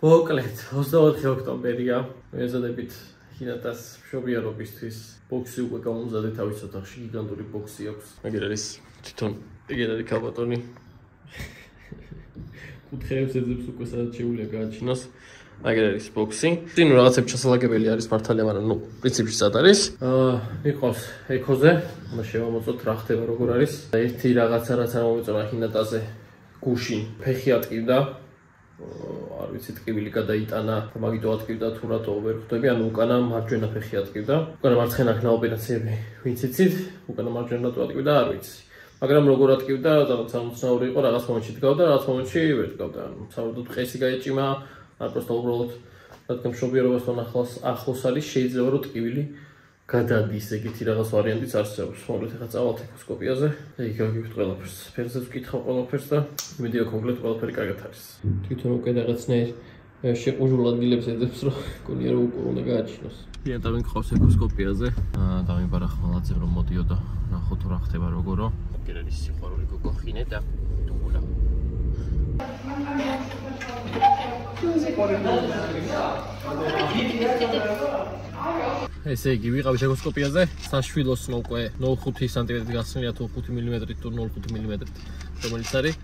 მოკლედ 24 ოქტომბერია. მეზადებით ჰინატას მშობიარობისთვის. ბოქსი უკვე გამომზადე თავის ოთახში გიგანტური ბოქსი აქვს. მაგერ არის თვითონ ეგერ არის კალბატონი კუთხეებს ეძებს უკვე სადაც შეუულია გააჩინოს. მაგერ არის ბოქსი. წინ რაღაცები ჩასალაგებელი არის მართალია მაგრამ ნუ პრინციპში სად არის? აა მიყავს ეკოზე უნდა შევამოწოთ რა ხდება როგორ არის. ერთი რაღაცა რაც არ მომეწონა ჰინატაზე. გუშინ ფეხი ატკივდა არ ვიცი ტკივილი გადაიტანა მაგიტო ატკივდა თუ რატო ვერ ხვდები ანუ უკანა მარჯვენა ფეხი ატკივდა. უკანა მარცხენა ხნა ოპერაციები ვიცი ცით უკანა მარჯვენა თუ ატკივდა არ ვიცი. მაგრამ როგორ ატკივდა რაღაც ამოცნაური იყო რაღაც მომენტში დგავდა რაღაც მომენტში ვერ დგავდა. ანუ საერთოდ ყესი გაეჭიმა არ პროსტა უბრალოდ რადგან მშობიარობასთან ახლოს ახლოს არის შეიძლება რომ ტკივილი გადადის ეგეთი რაღაც ვარიანტიც არსებობს. მოგეთ ახლა წავალთ ეკოსკოპიაზე. ეგ გაგივით ყველაფერს. ფერზეც ვკითხავ ყველაფერს და იმედია კონკრეტ ყველაფერი კარგად არის. თვითონ უკვე რაღაცნაირ შეყუჟულ ადგილებს ეძებს რომ გონია რომ უკვე უნდა გააჩინოს. დიეტავენ ხავს ეკოსკოპიაზე. აა დამიბარა ხმალაძე რომ მოდიო და ნახო თუ რა ხდება როგორო. გერერის სიყვარული გოგოხინე და თულა. თუზე კორინო. ესე იგი, ვიყავი შეგოსკოპიაზე, საშვილოს მოყვე 0.5 სანტიმეტრი გასწნილია თუ 5 მმ თუ 0.5 მმ, რომელიც არის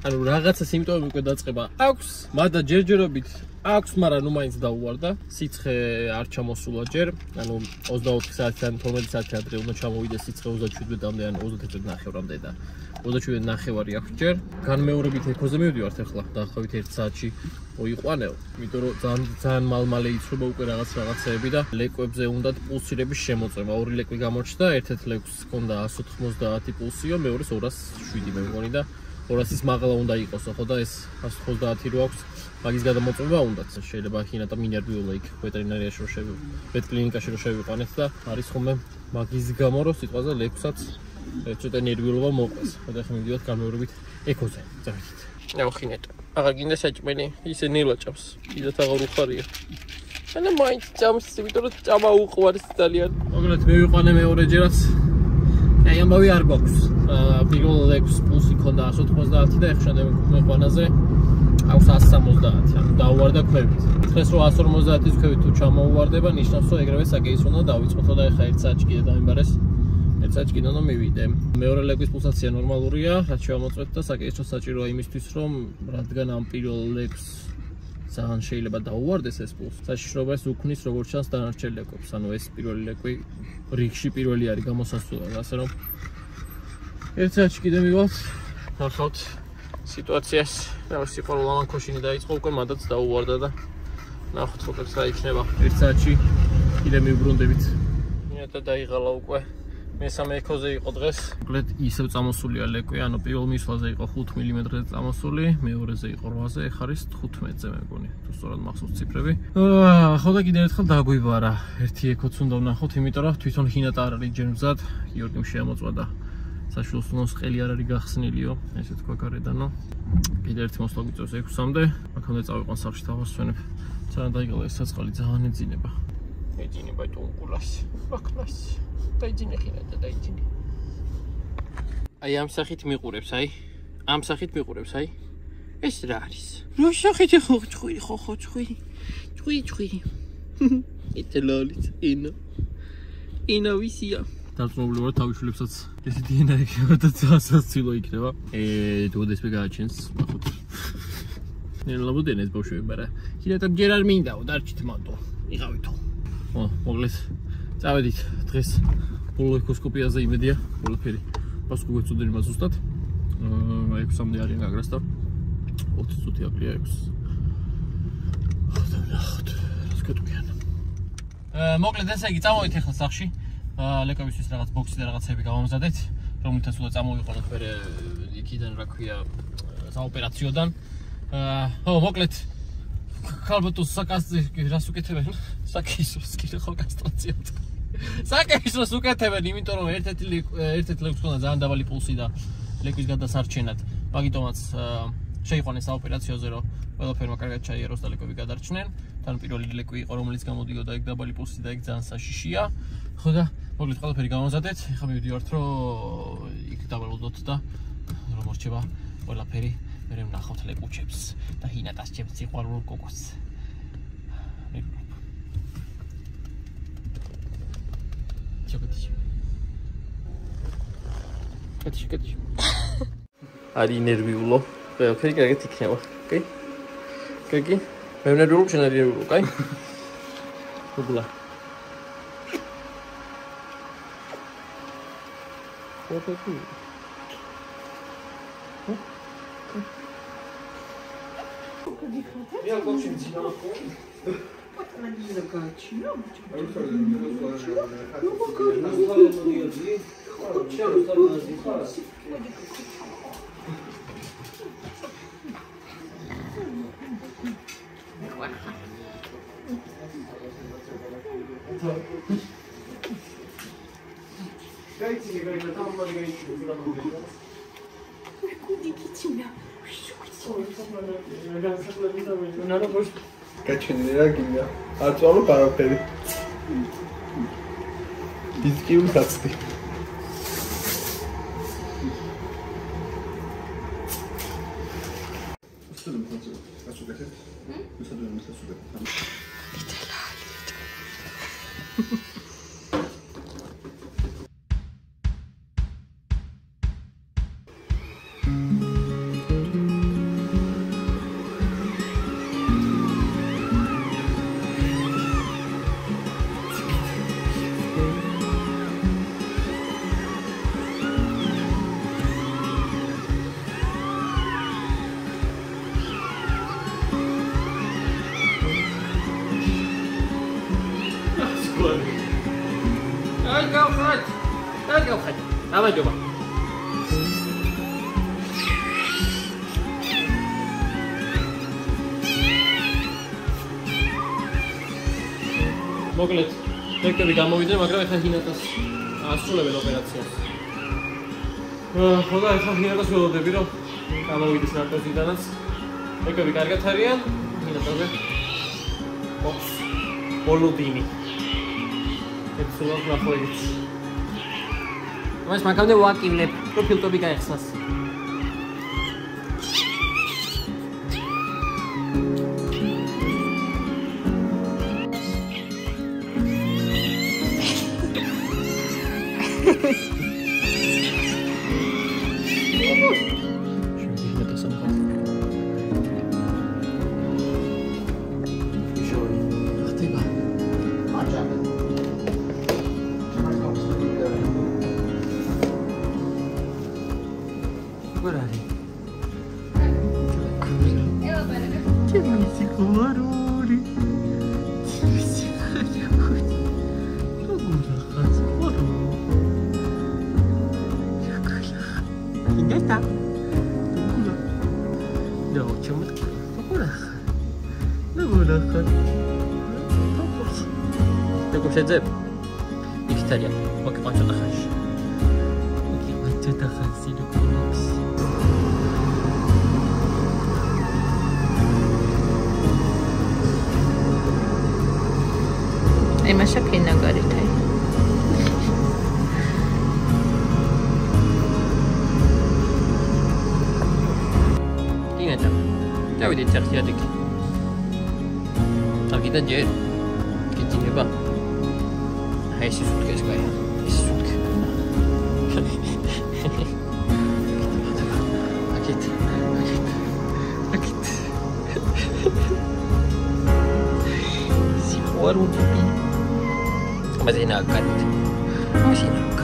ანუ რაღაცა სიმპტომები უკვე დაწყება აქვს, მაგრამ ჯერჯერობით აქვს, მაგრამ ნუ მაინც დაუვარდა. სიცხე არ ჩამოსულა ჯერ, ანუ 24 საათიდან 12 საათი ადრე უნდა ჩამოვიდეს სიცხე 27-მდე ან 31 ნახევრამდე და 27 ნახევარი აქვს ჯერ. განმეორებით ეკოზე მივდივართ ახლა, დაახლოებით 1 საათში მოიყვანეო, იმიტომ რომ ძალიან ძალიან მალმალე იცრება უკვე რაღაც რაღაცეები და ლეკვებზე უნდათ პულსირების შემოწმება. ორი ლეკვი გამორჩა, ერთ-ერთ ლეკვს ჰქონდა 190 პულსიო, მეორეს 207 მე მგონი და 200-ის მაღლა უნდა იყოსო, ხო და ეს 190 რო აქვს, მაგის გადამოწმება უნდათ. შეიძლება ჰინატა მინერვიოლა იქ ვეტერინარიაში რო შევი, ვეტკლინიკაში რო შევიყვანეთ და არის ხომ მაგის გამო რო სიტყვაზე ლეკვსაც ცოტა ნერვიულობა მოყვეს. ხო და ხომ მიდიოთ გამეორებით ეკოზე. წავიდით. ნაო ჰინატა. აღარ გინდა საჭმელი, ისე ნელა ჭამს. კიდათ აღარ უხარია. ანა მაინც ჭამს, იმიტომ რომ ჭამა უყვარს ძალიან. მოგლეთ მე ვიყვანე მეორეჯერაც. აი ამბავი არ გვაქვს. აა პირველ ლექს პულსი ქონდა 190 და ეხლა მე ყვანაზე აქვს 170. ანუ დაუვარდა ქვევით. დღეს რო 150-ის ქვევით თუ ჩამოუვარდება, ნიშნავს რომ ეგრევე საკეის უნდა დავიწყოთ და ეხლა ერთ საათში კიდე დამიბარეს. ერთ საათში კიდე უნდა მივიდე. მეორე ლეგვის პულსაცია ნორმალურია, რაც შევამოწმეთ და საკეისო საჭიროა იმისთვის, რომ რადგან ამ პირველ ძალიან შეიძლება დაუვარდეს ეს პულს. საშიშრობას უქმნის როგორც ჩანს დანარჩენ ლეკვებს. ანუ ეს პირველი ლეკვი რიგში პირველი არის გამოსასწორად, ასე რომ ერთ საათში კიდე მივალთ. ნახავთ სიტუაციას. რაღაც სიყვარულ ამანქოშინი დაიწყო უკვე მადაც დაუვარდა და ნახოთ როგორ საიქნება. ერთ საათში კიდე მივბრუნდებით. ნიატა დაიღალა უკვე. მესამე ეკოზე იყო დღეს. მოკლედ ისევ წამოსულია ლეკვი, ანუ პირველ მისვლაზე იყო 5 მმ-ზე წამოსული, მეორეზე იყო 8-ზე, ეხ არის 15-ზე მეგონი, თუ სწორად მახსოვს ციფრები. ხო და კიდე ერთხელ დაგვიბარა. ერთი ეკოც უნდა ვნახოთ, იმიტომ რომ თვითონ ჰინატა არ არის ჯერმზად, იორგიმ შეამოწვა საშუალო სუნოს ყელი არ არის გახსნილიო, ესე თქვა გარედანო. კიდე ერთი მოსვლა გვიწევს 6-მდე, აქამდე წავიყვან სახში თავასვენებ. ძალიან დაიგალა ეს საწყალი ძალიან ეძინება. ეძინება თუ უკულას. ვაკლას. დაიძინე ხინა და დაიძინე. აი ამ სახით მიყურებს, აი. ამ სახით მიყურებს, აი. ეს რა არის? რა სახით ხო ჭხვი ხო ხო ჭხვი? ჭხვი ჭხვი. იტელოლიც ინა. ინა ვისია. დაწნობლებად თავიშულებსაც ესე დიენა იქნება და ძასაცილო იქნება. ე დუდეს მეგაჩენს, ნახოთ. ნელ ლაბუდენეს ბოშვი, მაგრამ კიდე და ჯერ არ მინდაო, დარჩით მანდო. იყავითო. ო, მოგლეს. წავედით დღეს ბოლოეკოსკოპიაზე იმედია ყველაფერი. პასუხი გვეწოდნენ მას უბრალოდ აა 6-მდე არის გაგრას და 20 წუთი აკლია 6 ხოდა ნახოთ რას გეტყვიან აა მოკლედ ესე იგი წამოვით ახლა სახში აა ლეკავისთვის რაღაც ბოქსი და რაღაცები გავამზადეთ რომელთაც უნდა წამოვიყო ნახე იქიდან რა ქვია საოპერაციოდან. აა ო მოკლედ ხალბატოს საკასზე რას უკეთებენ საკისოს კიდე ხო კასტრაციად საკეისოს უკეთებენ, იმიტომ რომ ერთ-ერთი ერთ-ერთი ლეკვს ქონდა ძალიან დაბალი პულსი და ლეკვის გადასარჩენად. მაგიტომაც შეიყვანეს საოპერაციოზე, რომ ყველაფერმა კარგად ჩაიეროს და ლეკვები გადარჩნენ. თან პირველი ლეკვი იყო, რომელიც გამოდიოდა ეგ დაბალი პულსი და ეგ ძალიან საშიშია. ხო და მოკლედ ყველაფერი გამოზადეთ. ეხლა მივიდივართ, რომ იქ დავალოდოთ და რომ მორჩება ყველაფერი. მე ვნახავთ ლეკუჩებს და ჰინატას ჩებს სიყვარულო კოკოს მივიღებ ჩაკეთიში კეთიში კეთიში. არის ნერვიულო ოკეი კარგად იქნება კი? კაკი მე ნერვიულობ შენ ნერვიულობ კაი? გუგლა What the fuck? не знаю. Вот она не закачи. Ну, Дайте мне, говорит, там Маргарита. Куда тебя? გაჩენილი რა გინდა? არ წვალო პარაფერი. დისკი უთაცდი. გამარჯობა. მოკლედ, დექტები გამოვიდნენ, მაგრამ ეხლა ჰინატას ასრულებენ ოპერაციას. აა, ხოდა ეხლა ჰინატას ველოდები, რომ გამოვიდეს ნარკოზიდანაც. დექტები კარგად არიან, ჰინატაზე. ო, ბოლოდინი. ეს სულ ნახოიც. მას მაგამდე ვაკივლებ, რომ ფილტვები გაიხსნას. やた。どうちょっこらどこだかどこどこしてず生きたりわけまちょっと話生きまちょっと話するこのし Ay, masya tayo. des tertiaires de Kitchen. Avec Daniel, qui dit n'est pas. Ah, il se fout de quoi, il se fout tapi masih nak kat, masih nak.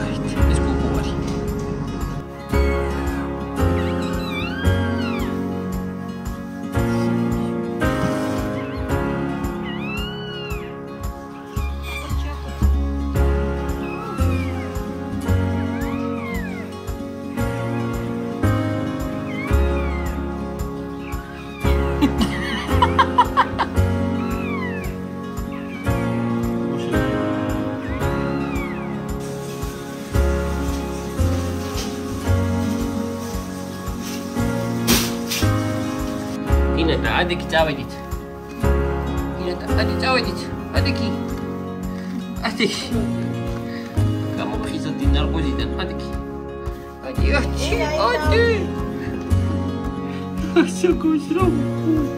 Адики, тя видит. Ади, тя видит. Адики. Адики. Кама пиза ти наркозите. Адики. Адики, адики, адики. Ай, сега, ще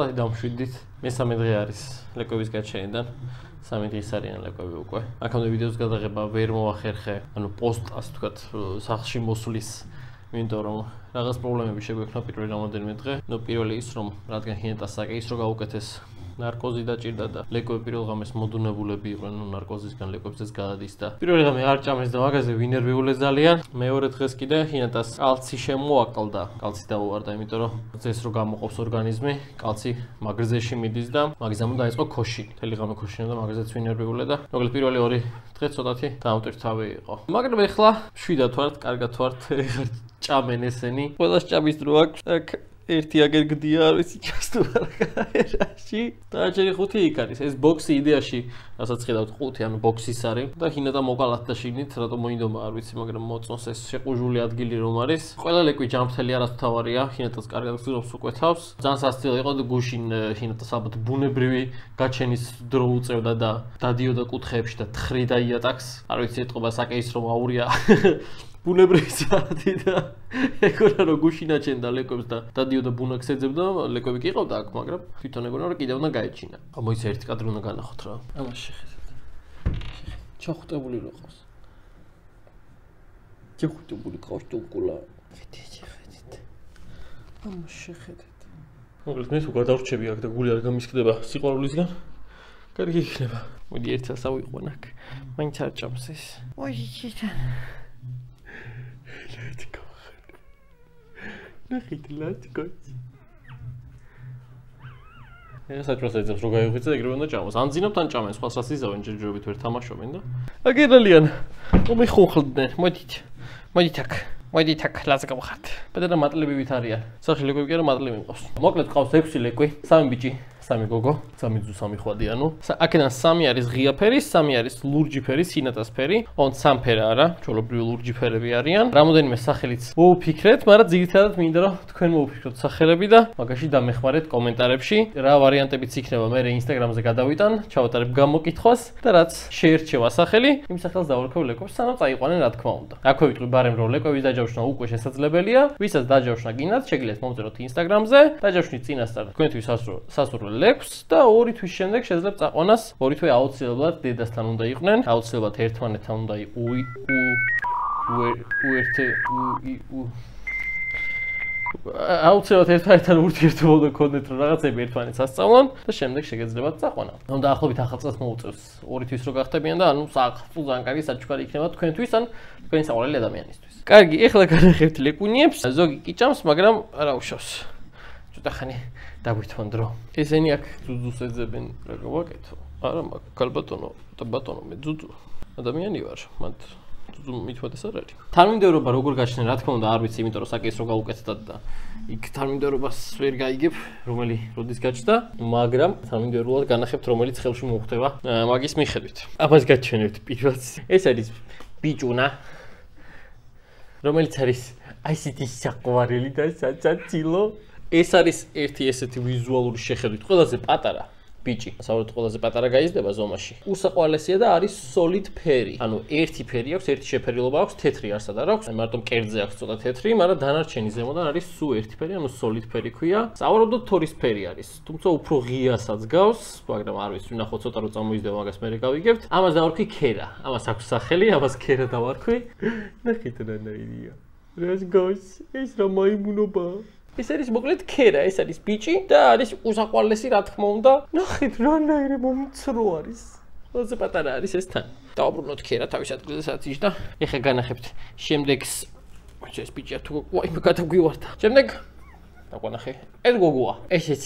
ცოტათი დამშვიდით. მესამე დღე არის ლეკვების გაჩენიდან. სამი დღის არიან ლეკვები უკვე. აქამდე ვიდეოს გადაღება ვერ მოახერხე, ანუ პოსტ ასე ვთქვათ, სახლში მოსulis მინდო რომ რაღაც პრობლემები შეგვექნა პირველი რამოდენიმე დღე. ნუ პირველი ის რომ რადგან ჰინეტას საკე ის რომ გაუკეთეს ნარკოზი დაჭირდა და ლეკვები პირველ ღამეს მოდუნებულები იყვნენ, ნუ ნარკოზისგან ლეკვებზეც გადადის და პირველი ღამე არ ჭამეს და მაგაზე ვინერვიულე ძალიან. მეორე დღეს კიდე ჰინატას კალცი შემოაკლდა, კალცი დაუვარდა, იმიტომ რომ წეს რო გამოყოფს ორგანიზმი, კალცი მაგრზეში მიდის და მაგზამო დაიწყო ქოში. თელი ღამე ქოშინა და მაგზეც ვინერვიულე და მოკლედ პირველი ორი დღე ცოტათი დაუტვირთავი იყო. მაგრამ ეხლა შვიდათ ვართ, კარგად ვართ. ჭამენ ესენი. ყველას ჭამის დრო აქვს. აქ ერთი აგერ გდია არ ვიცი ჩასტუ არა კამერაში დააჭერი ხუთი იქ არის. ეს ბოქსი იდეაში რასაც ხედავთ ხუთი ანუ ბოქსის არის. და ჰინა და მოკალათ და შიგნით რატო მოინდომა არ ვიცი მაგრამ მოწონს ეს შეყუჟული ადგილი რომ არის. ყველა ლეკვი ჯამფრთელი არას თავარია ჰინატას კარგად გზნობს უკვე თავს. ძალიან სასწრაფო იყო და გუშინ ჰინატას ალბათ ბუნებრივი გაჩენის დრო უწევდა და დადიოდა კუთხეებში და თხრიდა იატაკს არ ვიცი ეთყობა საკეის რომ აურია ბუნებრივი საათი და ეგონა რომ გუშინაჩენ და ლეკვებს და დადიოდა ბუნაკს ეძებდა ლეკვები კი ყავდა აქ მაგრამ თვითონ ეგონა რომ კიდევ უნდა გაეჩინა. მოიცა ერთი კადრი უნდა განახოთ რა. ამას შეხედეთ ჩახუტებული რო ყავს. ჩახუტებული ყავს თუკულა ვიდი შეხედეთ ამას შეხედეთ მოკლედ მე თუ გადავრჩები აქ და გული არ გამისკდება სიყვარულისგან. კარგი იქნება. მოდი ერთად ავიყვან აქ მაინც არ ჭამს ეს. ოი შეიძლება ნახეთ, go. ეს საჭმელს ეძებს რო გაიღვიძე, ეგრევე უნდა ჭამოს. ან ძინავთ ან ჭამენ, სხვა სას იზავენ ჯერჯერობით ვერ თამაშობენ და. აგერალიან. ომი ხუნხლდნენ. მოდით. მოდით აქ. მოდით აქ, ლაზა გავხართ. პედერა მატლები ვით არიან. სახი ლეკვები კი არა მატლები მყავს. მოკლედ ყავს 6 ლეკვი, 3 ბიჭი. სამი გოგო, სამი ძუ სამი ხვადი, ანუ აქედან სამი არის ღია ფერის, სამი არის ლურჯი ფერის, სინატას ფერი, ოღონდ სამფერა არა, ჩოლობრივი ლურჯი ფერები არიან. რამოდენიმე სახელიც მოუფიქრეთ, მაგრამ ძირითადად მინდა რომ თქვენ მოუფიქროთ სახელები და მაგაში დამეხმარეთ კომენტარებში. რა ვარიანტებიც იქნება მე ინსტაგრამზე გადავიტან, ჩავატარებ გამოკითხვას და რაც შეერჩევა სახელი, იმ სახელს დავარქვევ ლეკვებს, სანამ წაიყვანენ რა თქმა უნდა. აქვე ვიტყვი ბარემ რომ ლეკვების დაჯავშნა უკვე შესაძლებელია, ვისაც დაჯავშნა გინდათ, შეგიძლიათ მომწეროთ ინსტაგრამზე, დაჯავშნით წინასწარ თქვენთვის სასურველ ლექს და ორი თვის შემდეგ შეძლებ წაყვანას. ორი თვე აუცილებლად დედასთან უნდა იყვნენ, აუცილებლად ერთმანეთთან უნდა უ უ უერთე უ აუცილებლად ერთმანეთთან ურთიერთობა გქონდეთ რომ რაღაცები ერთმანეთს ასწავლონ და შემდეგ შეგეძლებათ წაყვანა. ანუ დაახლოებით ახალწელს მოუწევს ორი თვის რო გახდებიან და ანუ საფუძ ძალიან კარგი საჩუქარი იქნება თქვენთვის ან თქვენი საყვარელი ადამიანისთვის. კარგი, ეხლა განახებთ ლეკუნიებს. ზოგი კი ჭამს, მაგრამ არა უშავს. ცოტა ხანი დაგვირთვან დრო. ესენი აქ ძუძუს ეძებენ, რა გავაკეთო? არა, მაგ კალბატონო და ბატონო მე ძუძუ ადამიანი ვარ, მათ ძუძუ მithვადეს არ არის. თანმიმდევრობა როგორ გაჩნდა, რა თქმა უნდა, არ ვიცი, იმიტომ რომ საკეს რო გაუკეთდათ და იქ თანმიმდევრობას ვერ გაიგებ, რომელი როდის გაჩნდა, მაგრამ თანმიმდევრულად განახებთ, რომელიც ხელში მოხვდება მაგის მიხედვით. ამას გაჩვენებთ პირველს. ეს არის ბიჭუნა რომელიც არის ესეთი საყვარელი და საცაცილო ეს არის ერთი ესეთი ვიზუალური შეხედვით ყველაზე პატარა ბიჭი. საერთოდ ყველაზე პატარა გაიზრდება ზომაში. უსაყვარლესია და არის solid ფერი. ანუ ერთი ფერი აქვს, ერთი შეფერილობა აქვს, თეთრი არსად არ აქვს. მარტო მკერდზე აქვს ცოტა თეთრი, მაგრამ დანარჩენი ზემოდან არის სუ ერთი ფერი, ანუ solid ფერი ქვია. საავადმყოფო თორის ფერი არის. თუმცა უფრო ღიასაც გავს, მაგრამ არ ვიცი, ნახო ცოტა რო წამოიზდება მაგას მე რეკავიგებთ. ამას დავარქვი ქერა. ამას აქვს სახელი, ამას ქერა დავარქვი. ნახეთ რა ნაირია. რას გავს? ეს რა მაიმუნობა? ეს არის მოკლედ ქერა, ეს არის ბიჭი და არის უსაყვარლესი რა თქმა უნდა. ნახეთ რანაირი მომცრო არის. როზე პატარა არის ეს თან. დაუბრუნოთ ქერა თავის ადგილზე საციშ და ეხა განახებთ შემდეგს. ეს ბიჭია თუ ვაი მე გადაგვივარდა. შემდეგ დაგვანახე. ეს გოგოა. ესეც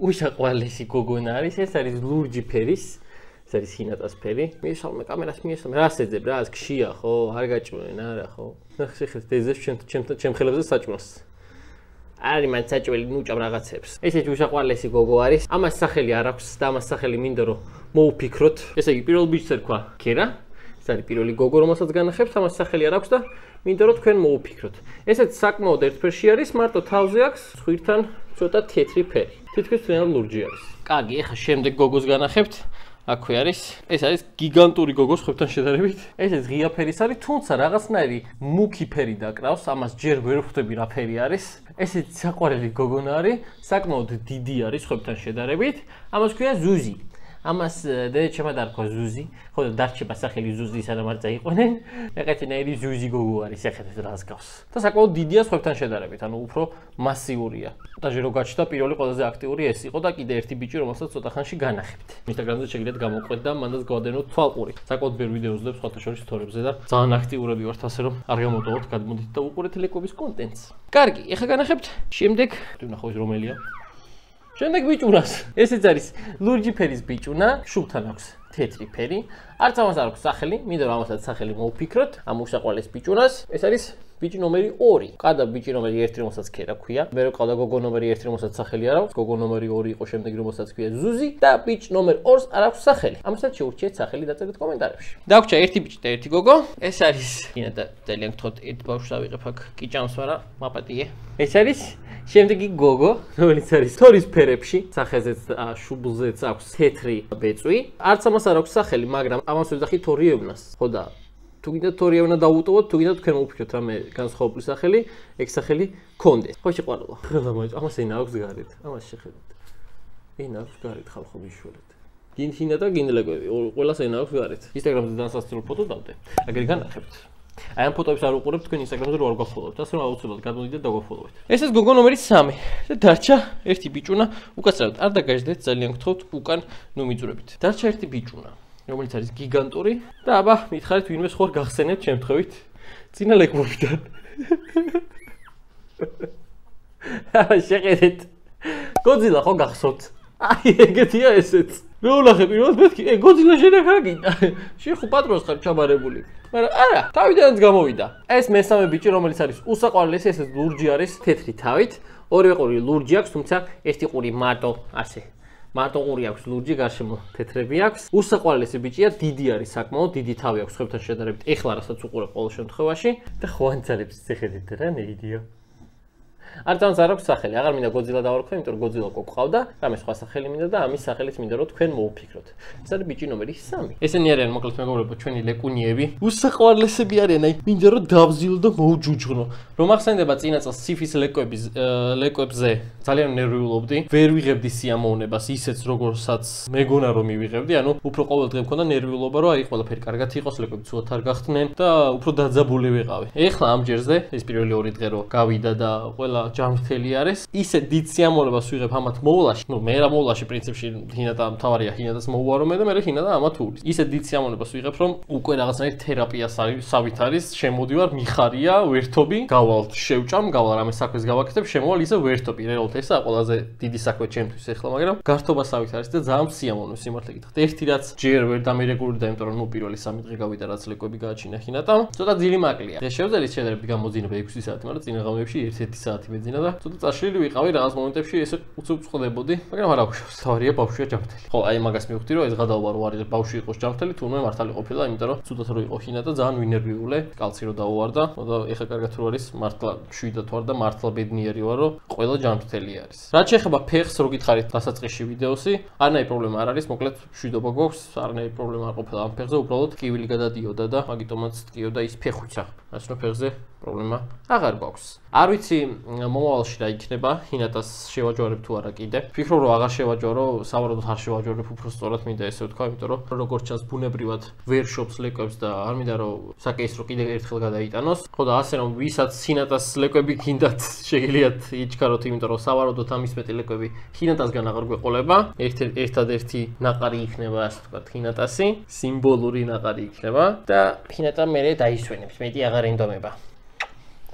უსაყვარლესი გოგონა არის, ეს არის ლურჯი ფერის. ეს არის ჰინატას ფერი. მიესალმე კამერას მიესალმე. რა შეძებ რა, ეს ქშია ხო? არ გაჭმენ არა ხო? ნახე ხეთ დეზეს ჩემ ჩემ ჩემ ხელებზე საჭმელს. არის მან საჭველი ნუჭამ რაღაცებს. ესეთი უშაყვარლესი გოგო არის. ამას სახელი არ აქვს და ამას სახელი მინდა რომ მოუფიქროთ. ესე იგი პირველ ბიჭს ერქვა ქერა. ეს არის პირველი გოგო რომელსაც განახებს. ამას სახელი არ აქვს და მინდა რომ თქვენ მოუფიქროთ. ესეც საკმაოდ ერთფერში არის, მარტო თავზე აქვს ცხვირთან ცოტა თეთრი ფერი. თითქოს ძალიან ლურჯი არის. კარგი, ახლა შემდეგ გოგოს განახებთ. აქვე არის. ეს არის გიგანტური გოგოს ხვებთან შედარებით. ესეც ღია ფერის არის, თუმცა რაღაცნაირი მუქი ფერი დაკრავს, ამას ჯერ ვერ ხვდები რა ფერი არის. ესეც საყვარელი გოგონა არის, საკმაოდ დიდი არის ხვებთან შედარებით. ამას ქვია ზუზი. ამას დედაჩემ დარქვა ზუზი, ხო და დარჩება სახელი ზუზი სანამ არ წაიყვნენ. ეკეთინაირი ზუზი გოგო არის, ეხეთ რას გავს. და საკმაოდ დიდია სხვებთან შედარებით, ანუ უფრო მასიურია. და ჟერო გაჩნდა პირველი ყველაზე აქტიური ეს იყო და კიდე ერთი ბიჭი, რომელსაც ცოტა ხანში განახებთ. ინსტაგრამზე შეგიძლიათ გამოყვეთ და მანდაც გავადენოთ თვალყური. საკმაოდ ბევრ ვიდეოს ძლებს ხოთა შორის თორებზე და ძალიან აქტიურები ვართ ასე რომ არ გამოდოვოთ, გადმოდით და უყურეთ ლეკობის კონტენტს. კარგი, ეხა განახებთ. შემდეგ ვნახოთ რომელია. შემდეგ ბიჭუნას. ესეც არის ლურჯი ფერის ბიჭუნა, შუბთან აქვს თეთრი ფერი. არც ამას არ აქვს სახელი, მინდა რომ ამასაც სახელი მოვფიქროთ. ამ უშაყვალეს ბიჭუნას. ეს არის ბიჭი ნომერი 2. ყადა ბიჭი ნომერი 1 რომელსაც ქერა ქვია. მე რო ყავდა გოგო ნომერი 1 რომელსაც სახელი არ აქვს. გოგო ნომერი 2 იყო შემდეგ რომელსაც ქვია ზუზი და ბიჭ ნომერ 2-ს არ აქვს სახელი. ამასაც შეურჩიეთ სახელი დაწერეთ კომენტარებში. დაგვჭა ერთი ბიჭი და ერთი გოგო. ეს არის ინა და ძალიან გთხოვთ ერთ ბავშვს ავიღებ აქ კიჭამს ვარა, მაპატიე. ეს არის შემდეგი გოგო, რომელიც არის თორის ფერებში, სახეზეც შუბლზეც აქვს თეთრი ბეწვი. არც ამას არ აქვს სახელი, მაგრამ ამას ვეძახი თორიევნას. ხო და თუ გინდა თორიევნა დაუტოვოთ, თუ გინდა თქვენ მოვფიქროთ რამე განსხვავებული სახელი, ეგ სახელი კონდეს. ხო შეყვარებო. ხელა მოიწ, ამას ენა აქვს გარეთ. ამას შეხედეთ. ენა აქვს გარეთ ხალხო მიშველეთ. გინთინა და გინლეკვები, ყველას ენა აქვს გარეთ. ინსტაგრამზე დასასწრულ ფოტო დავდე. აგერი განახებთ. აი ამ ფოტოებს არ უყურებთ თქვენ ინსტაგრამზე რო არ გაფოლოვებთ, ასე რომ აუცილებლად გადმოდით და დაგაფოლოვეთ. ეს ეს გოგო ნომერი 3 და დარჩა ერთი ბიჭუნა, უკაცრავად არ დაგაჟდეთ, ძალიან გთხოვთ უკან ნუ მიძურებით. დარჩა ერთი ბიჭუნა, რომელიც არის გიგანტური და აბა მითხარით ვინმე სხვა გახსენებთ შემთხვევით ძინა ლეკმობიდან. აა შეხედეთ. გოძილა ხო გახსოვთ? აი ეგეთია ესეც. მე ვნახე პირველად მეთქი, ე გოძილა შენახაგინდა. შეხუ პატრონს ხარ ჩაბარებული. მაგრამ არა, თავიდანაც გამოვიდა. ეს მესამე ბიჭი, რომელიც არის უსაყვარლესი, ეს ლურჯი არის თეთრი თავით. ორივე ყური ლურჯი აქვს, თუმცა ერთი ყური მარტო ასე. მარტო ყური აქვს ლურჯი, გარშემო თეთრები აქვს. უსაყვარლესი ბიჭია, დიდი არის საკმაოდ, დიდი თავი აქვს ხებთან შედარებით. ეხლა რასაც უყურებ ყოველ შემთხვევაში და ხვანცალებს შეხედეთ რა ნეიდიო. არ ძალიან არ აქვს სახელი. აღარ მინდა გოძილა დავარქვე, იმიტომ რომ გოძილა ყოყავდა, რამე სხვა სახელი მინდა და ამის სახელით მინდა რომ თქვენ მოუფიქროთ. ეს არის ბიჭი ნომერი 3. ესენი არიან მოკლედ მეგობრებო, ჩვენი ლეკუნიები. უსაყვარლესები არიან, აი მინდა რომ დავზილო და მოუჯუჯღნო. რომ ახსენდება წინა წელს სიფის ლეკოების ლეკოებზე ძალიან ნერვიულობდი. ვერ ვიღებდი სიამოვნებას ისეც როგორცაც მეგონა რომ მივიღებდი, ანუ უფრო ყოველ დღე მქონდა ნერვიულობა, რომ აი ყველაფერი კარგად იყოს, ლეკოები ცუდად არ გახდნენ და უფრო დაძაბული ვიყავი. ეხლა ამ ჯერზე ეს პირველი ორი დღე რო გავიდა და ყველა ჯამრთელი არის. ისე დიდ სიამოვნებას ვიღებ ამათ მოვლაში. ნუ მე რა მოვლაში პრინციპში ჰინა და თავარია ჰინადას მოუვარო მე და მე ჰინა და ამათ ურის. ისე დიდ სიამოვნებას ვიღებ რომ უკვე რაღაცნაირ თერაპიას არის, სავით არის, შემოდივარ, მიხარია, ვერთობი, გავალ შევჭამ, გავალ რამე საქმეს გავაკეთებ, შემოვალ ისე ვერთობი. რეალურად ესაა ყველაზე დიდი საქმე ჩემთვის ეხლა, მაგრამ გართობა სავით არის და ძალიან სიამოვნო სიმართლე გითხრათ. ერთი რაც ჯერ ვერ დამირეგული და იმიტომ რომ ნუ პირველი სამი დღე გავიდა რაც ლეკები გააჩინა ჰინატამ. ცოტა ძილი მაკლია. შევძელი შედარებით გამოძინება 6 საათი, მაგრამ წინა ღამეებში 1-1 საათი მეძინა და ცოტა წაშლილი ვიყავი რაღაც მომენტებში ესე უცუცყდებოდი, მაგრამ არ აქვს. თავარია ბავშვია ჯამრთელი. ხო, აი მაგას მივხვდი რომ ეს გადაობა რო არის ბავშვი იყოს ჯამრთელი, თუნდაც მართალი ყოფილა, იმიტომ რომ ცუდად რო იყო ჰინა და ძალიან ვინერვიულე, კალცი რო დაუვარდა, და ეხა კარგად რო არის მართლა შვიდად ვარ და მართლა ბედნიერი ვარ რომ ყველა ჯამრთელი არის. რაც შეეხება ფეხს რო გითხარით დასაწყისში ვიდეოსი, არანაირი პრობლემა არ არის, მოკლედ შვიდობა გვაქვს, არანაირი პრობლემა არ ყოფილა ამ ფეხზე, უბრალოდ კივილი გადადიოდა და მაგიტომაც ტკიოდა ის ფეხუცა. ასე რომ ფეხზე პრობლემა აღარ გვაქვს. არ ვიცი მომავალში რა იქნება, ჰინატას შევაჯვარებ თუ არა კიდე. ფიქრობ რომ აღარ შევაჯვარო, სავარაუდოდ არ შევაჯვარებ, უფრო სწორად მინდა ესე ვთქვა, იმიტომ რომ როგორც ჩანს ბუნებრივად ვერ შობს ლეკებს და არ მინდა რომ საკეისრო კიდე ერთხელ გადაიტანოს. ხო და ასე რომ ვისაც ჰინატას ლეკები გინდათ, შეგიძლიათ იჩქაროთ, იმიტომ რომ სავარაუდოდ ამის მეტი ლეკები ჰინატასგან აღარ გვეყოლება. ერთ-ერთადერთი ნაყარი იქნება, ასე ვთქვათ, ჰინატასი, სიმბოლური ნაყარი იქნება და ჰინატა მერე დაისვენებს, მეტი აღარ ენდომება.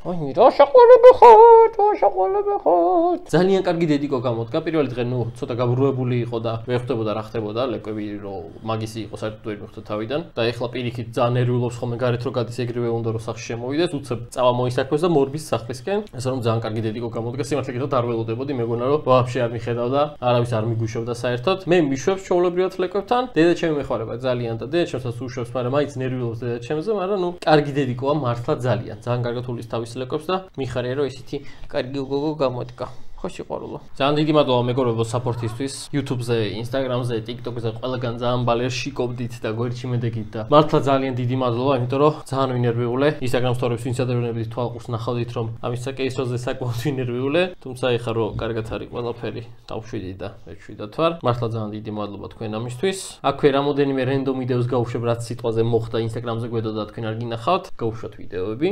აი, რა შოყოლები ხოთ, რა შოყოლები ხოთ. ძალიან კარგი დედიკო გამოდგა. პირველი დღე ნუ ცოტა გაბრუებული იყო და ვერ ხვდებოდა რა ხდებოდა, ლეკვები რომ მაგისი იყო საერთოდ ვერ მიხვდა თავიდან და ეხლა პირიქით ძალიან ნერვიულობს ხოლმე გარეთ რო გადის ეგრევე უნდა რომ სახში შემოვიდეს, უცებ წავა მოისაქვეს და მორბის სახლისკენ. ასე რომ ძალიან კარგი დედიკო გამოდგა. სიმართლე გითხრათ არ ველოდებოდი, მეგონა რომ ვაფშე არ მიხედავდა, არავის არ მიგვიშობდა საერთოდ. მე მიშვებს ჩაოლებრივად ლეკვებთან. დედა ჩემი მეხარება ძალიან და დედა ჩემსაც უშვებს, მაგრამ მაინც ნერვიულობს დედა ჩემზე, მაგრამ ნუ კარგი დედიკოა მართლა ძალიან. ძალიან კარგად ულის თავის ლეკობს და მიხარია რომ ისეთი კარგი უგოგო გამოდგა. ხო სიყვარულო. ძალიან დიდი მადლობა მეგობრებო საპორტისთვის. YouTube-ზე, Instagram-ზე, TikTok-ზე ყველგან ძალიან ბალერ შიკობდით და გვერდში მედეგით და მართლა ძალიან დიდი მადლობა, იმიტომ რომ ძალიან ვინერვიულე. Instagram story-ებს ვინც ადრევნებით თვალყურს ნახავდით, რომ ამის საკეისროზე საკმაოდ ვინერვიულე, თუმცა ეხა რო კარგად არის ყველაფერი, დავშვიდი და მეჩვიდათ ვარ. მართლა ძალიან დიდი მადლობა თქვენ ამისთვის. აქვე რამოდენიმე random ვიდეოს გავუშვებ, რაც სიტყვაზე მოხდა Instagram-ზე გვედოდა თქვენ არ გინახავთ, გავუშვათ ვიდეოები.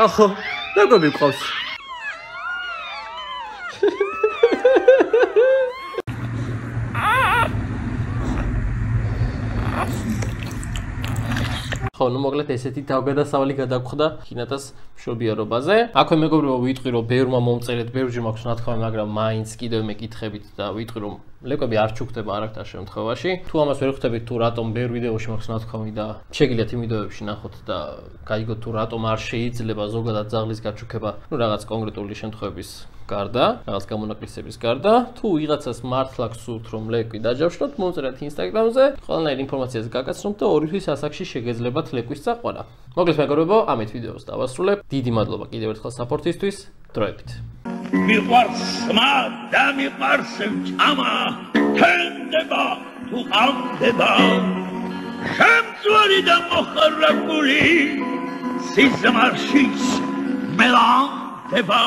ახო, როგორ მიყავს? ხო, ნუ მოკლედ ესეთი თავგადასავალი გადაგხვდა ქინატას მშობიარობაზე. აქვე მეგობრებო ვიტყვი რომ ბევრმა მომწერეთ, ბევრჯერ მაქვს ნათქვამი, მაგრამ მაინც კიდევ მეკითხებით და ვიტყვი რომ ლეკვები არ ჩუქდება არაქთა შემთხვევაში. თუ ამას ვერ ხვდებით თუ რატომ ბევრ ვიდეოში მაქვს ნათქვამი და შეგიძლიათ იმ ვიდეოებში ნახოთ და გაიგოთ თუ რატომ არ შეიძლება ზოგადად ზაღლის გაჩუქება, ну რაღაც კონკრეტული შემთხვევების გარდა, რაღაც გამონაკლისების გარდა, თუ ვიღაცას მართლა გსურთ რომ ლეკვი დაჯავშნოთ, მოწერეთ Instagram-ზე, ყველანაირ ინფორმაციას გაგაცნობთ და ორი თვის ასაკში შეგეძლებათ ლეკვის წაყვანა. მოგესალმებით მეგობრებო, ამით ვიდეოს დავასრულებ. დიდი მადლობა კიდევ ერთხელ საპორტისთვის. დროებით. მიყვარს სმა და მიყვარს ჭამა, თენდება თუ ამდება. შემწვარი და მოხარებული სიზმარშიც მელანდება